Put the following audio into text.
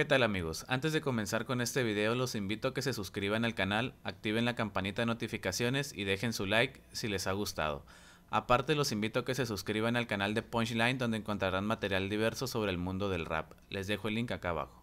¿Qué tal amigos? Antes de comenzar con este video los invito a que se suscriban al canal, activen la campanita de notificaciones y dejen su like si les ha gustado. Aparte los invito a que se suscriban al canal de Punchline donde encontrarán material diverso sobre el mundo del rap. Les dejo el link acá abajo.